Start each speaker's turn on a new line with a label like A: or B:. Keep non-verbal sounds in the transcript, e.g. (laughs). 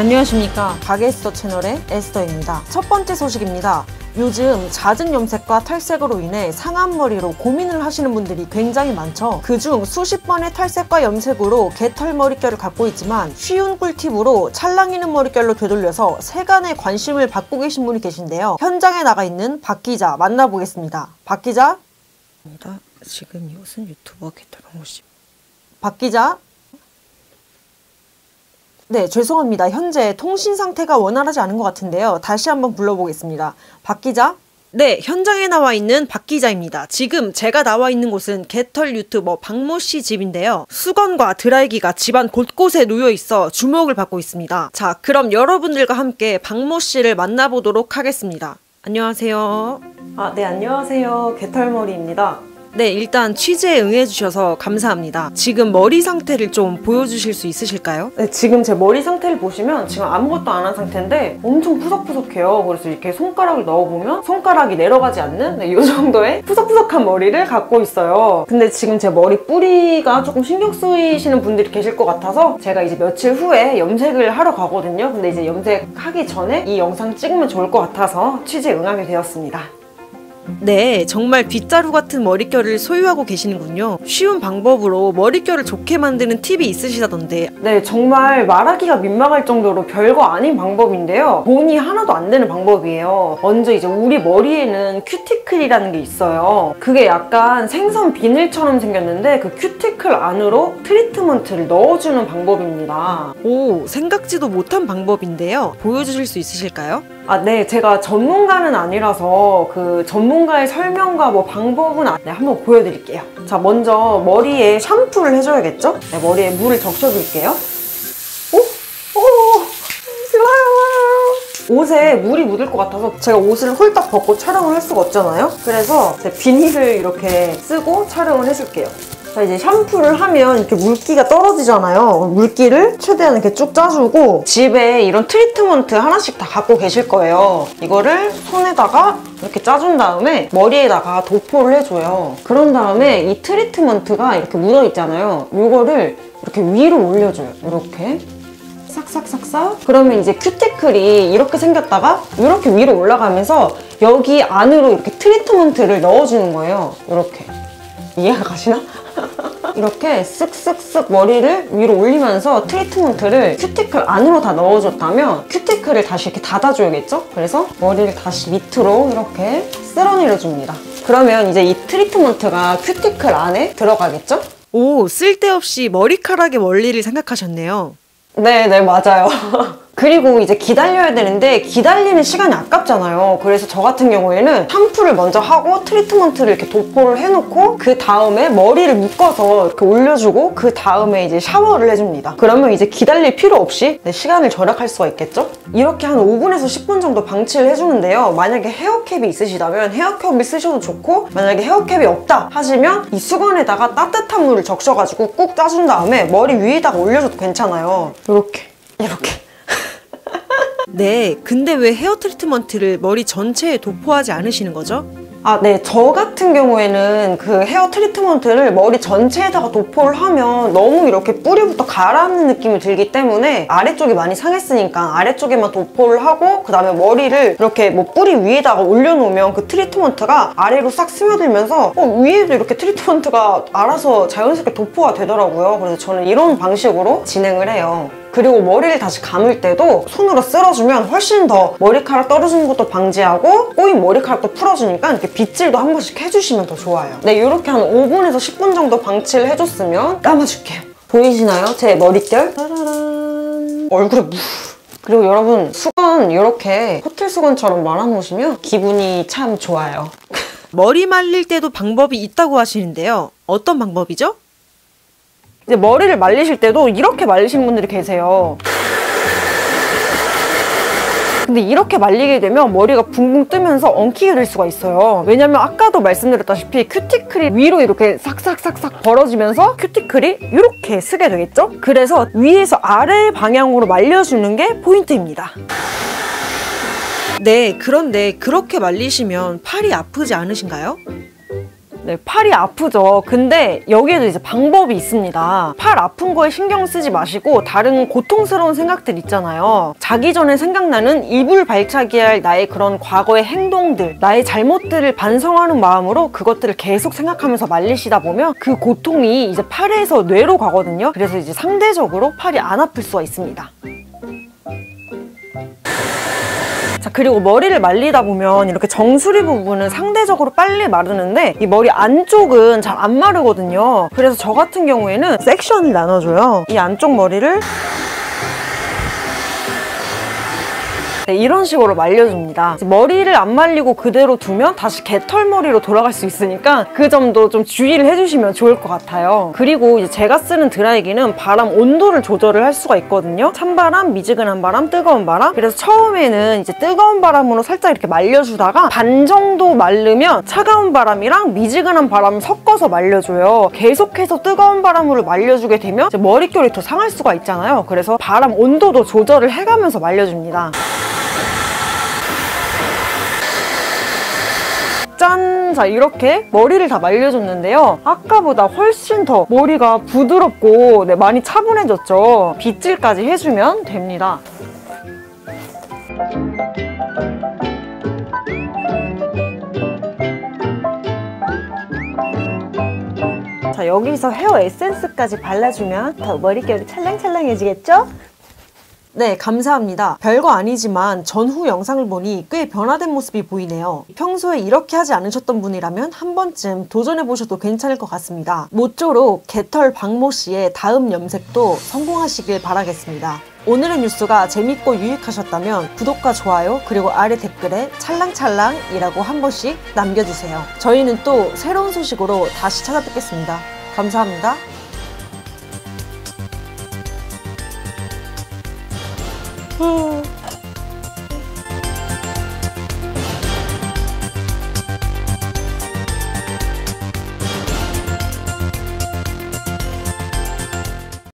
A: 안녕하십니까. 가게에스터 채널의 에스더입니다. 첫 번째 소식입니다. 요즘 잦은 염색과 탈색으로 인해 상한 머리로 고민을 하시는 분들이 굉장히 많죠. 그중 수십 번의 탈색과 염색으로 개털 머릿결을 갖고 있지만 쉬운 꿀팁으로 찰랑이는 머릿결로 되돌려서 세간의 관심을 받고 계신 분이 계신데요. 현장에 나가 있는 박 기자 만나보겠습니다. 박 기자. 지금 이것은 유튜버 개털 방모씨 박 기자 네, 죄송합니다. 현재 통신 상태가 원활하지 않은 것 같은데요. 다시 한번 불러보겠습니다. 박 기자? 네, 현장에 나와 있는 박 기자입니다. 지금 제가 나와 있는 곳은 개털 유튜버 박모 씨 집인데요. 수건과 드라이기가 집안 곳곳에 놓여 있어 주목을 받고 있습니다. 자, 그럼 여러분들과 함께 박모 씨를 만나보도록 하겠습니다. 안녕하세요. 아, 네, 안녕하세요. 개털머리입니다. 네, 일단 취재에 응해주셔서 감사합니다. 지금 머리 상태를 좀 보여주실 수 있으실까요? 네, 지금 제 머리 상태를 보시면 지금 아무것도 안 한 상태인데 엄청 푸석푸석해요. 그래서 이렇게 손가락을 넣어보면 손가락이 내려가지 않는 네, 이 정도의 푸석푸석한 머리를 갖고 있어요. 근데 지금 제 머리 뿌리가 조금 신경 쓰이시는 분들이 계실 것 같아서 제가 이제 며칠 후에 염색을 하러 가거든요. 근데 이제 염색하기 전에 이 영상 찍으면 좋을 것 같아서 취재 응하게 되었습니다. 네, 정말 빗자루 같은 머릿결을 소유하고 계시는군요. 쉬운 방법으로 머릿결을 좋게 만드는 팁이 있으시다던데. 네, 정말 말하기가 민망할 정도로 별거 아닌 방법인데요. 돈이 하나도 안 되는 방법이에요. 먼저 이제 우리 머리에는 큐티클이라는 게 있어요. 그게 약간 생선 비늘처럼 생겼는데 그 큐티클 안으로 트리트먼트를 넣어주는 방법입니다. 오, 생각지도 못한 방법인데요. 보여주실 수 있으실까요? 아, 네. 제가 전문가는 아니라서 그 전문가의 설명과 뭐 방법은 안, 네, 한번 보여드릴게요. 자, 먼저 머리에 샴푸를 해줘야겠죠? 네, 머리에 물을 적셔줄게요. 오? 오! 좋아요. 옷에 물이 묻을 것 같아서 제가 옷을 홀딱 벗고 촬영을 할 수가 없잖아요? 그래서 비닐을 이렇게 쓰고 촬영을 해줄게요. 자 이제 샴푸를 하면 이렇게 물기가 떨어지잖아요. 물기를 최대한 이렇게 쭉 짜주고 집에 이런 트리트먼트 하나씩 다 갖고 계실 거예요. 이거를 손에다가 이렇게 짜준 다음에 머리에다가 도포를 해줘요. 그런 다음에 이 트리트먼트가 이렇게 묻어있잖아요. 이거를 이렇게 위로 올려줘요. 이렇게. 싹싹싹싹 그러면 이제 큐티클이 이렇게 생겼다가 이렇게 위로 올라가면서 여기 안으로 이렇게 트리트먼트를 넣어주는 거예요. 이렇게. 이해가 가시나? 이렇게 쓱쓱쓱 머리를 위로 올리면서 트리트먼트를 큐티클 안으로 다 넣어줬다면 큐티클을 다시 이렇게 닫아줘야겠죠? 그래서 머리를 다시 밑으로 이렇게 쓸어내려줍니다. 그러면 이제 이 트리트먼트가 큐티클 안에 들어가겠죠? 오, 쓸데없이 머리카락의 원리를 생각하셨네요. 네, 네, 맞아요. (laughs) 그리고 이제 기다려야 되는데 기다리는 시간이 아깝잖아요. 그래서 저 같은 경우에는 샴푸를 먼저 하고 트리트먼트를 이렇게 도포를 해놓고 그 다음에 머리를 묶어서 이렇게 올려주고 그 다음에 이제 샤워를 해줍니다. 그러면 이제 기다릴 필요 없이 시간을 절약할 수가 있겠죠? 이렇게 한 5분에서 10분 정도 방치를 해주는데요. 만약에 헤어캡이 있으시다면 헤어캡을 쓰셔도 좋고 만약에 헤어캡이 없다 하시면 이 수건에다가 따뜻한 물을 적셔가지고 꾹 짜준 다음에 머리 위에다가 올려줘도 괜찮아요. 이렇게 네, 근데 왜 헤어 트리트먼트를 머리 전체에 도포하지 않으시는 거죠? 아, 네. 저 같은 경우에는 그 헤어 트리트먼트를 머리 전체에다가 도포를 하면 너무 이렇게 뿌리부터 가라앉는 느낌이 들기 때문에 아래쪽이 많이 상했으니까 아래쪽에만 도포를 하고 그 다음에 머리를 이렇게 뭐 뿌리 위에다가 올려놓으면 그 트리트먼트가 아래로 싹 스며들면서 어, 위에도 이렇게 트리트먼트가 알아서 자연스럽게 도포가 되더라고요. 그래서 저는 이런 방식으로 진행을 해요. 그리고 머리를 다시 감을 때도 손으로 쓸어주면 훨씬 더 머리카락 떨어지는 것도 방지하고 꼬인 머리카락도 풀어주니까 이렇게 빗질도 한 번씩 해주시면 더 좋아요. 네, 이렇게 한 5분에서 10분 정도 방치를 해줬으면 감아줄게요. 보이시나요? 제 머릿결? 짜라란. 얼굴에 무. 그리고 여러분 수건 이렇게 호텔 수건처럼 말아놓으시면 기분이 참 좋아요. 머리 말릴 때도 방법이 있다고 하시는데요. 어떤 방법이죠? 이제 머리를 말리실 때도 이렇게 말리시는 분들이 계세요. 근데 이렇게 말리게 되면 머리가 붕붕 뜨면서 엉키게 될 수가 있어요. 왜냐면 아까도 말씀드렸다시피 큐티클이 위로 이렇게 싹싹싹싹 벌어지면서 큐티클이 이렇게 쓰게 되겠죠? 그래서 위에서 아래 방향으로 말려주는 게 포인트입니다. 네, 그런데 그렇게 말리시면 팔이 아프지 않으신가요? 네, 팔이 아프죠. 근데 여기에도 이제 방법이 있습니다. 팔 아픈 거에 신경 쓰지 마시고 다른 고통스러운 생각들 있잖아요. 자기 전에 생각나는 이불 발차기 할 나의 그런 과거의 행동들, 나의 잘못들을 반성하는 마음으로 그것들을 계속 생각하면서 말리시다 보면 그 고통이 이제 팔에서 뇌로 가거든요. 그래서 이제 상대적으로 팔이 안 아플 수가 있습니다. 자 그리고 머리를 말리다 보면 이렇게 정수리 부분은 상대적으로 빨리 마르는데 이 머리 안쪽은 잘 안 마르거든요. 그래서 저 같은 경우에는 섹션을 나눠줘요. 이 안쪽 머리를 네, 이런 식으로 말려줍니다. 머리를 안 말리고 그대로 두면 다시 개털머리로 돌아갈 수 있으니까 그 점도 좀 주의를 해주시면 좋을 것 같아요. 그리고 제가 쓰는 드라이기는 바람 온도를 조절을 할 수가 있거든요. 찬바람, 미지근한 바람, 뜨거운 바람. 그래서 처음에는 이제 뜨거운 바람으로 살짝 이렇게 말려주다가 반 정도 마르면 차가운 바람이랑 미지근한 바람을 섞어서 말려줘요. 계속해서 뜨거운 바람으로 말려주게 되면 머릿결이 더 상할 수가 있잖아요. 그래서 바람 온도도 조절을 해가면서 말려줍니다. 짠! 자 이렇게 머리를 다 말려줬는데요. 아까보다 훨씬 더 머리가 부드럽고 네, 많이 차분해졌죠. 빗질까지 해주면 됩니다. 자 여기서 헤어 에센스까지 발라주면 더 머릿결이 찰랑찰랑해지겠죠? 네, 감사합니다. 별거 아니지만 전후 영상을 보니 꽤 변화된 모습이 보이네요. 평소에 이렇게 하지 않으셨던 분이라면 한 번쯤 도전해보셔도 괜찮을 것 같습니다. 모쪼록 개털 박모 씨의 다음 염색도 성공하시길 바라겠습니다. 오늘의 뉴스가 재밌고 유익하셨다면 구독과 좋아요 그리고 아래 댓글에 찰랑찰랑이라고 한 번씩 남겨주세요. 저희는 또 새로운 소식으로 다시 찾아뵙겠습니다. 감사합니다. Oh.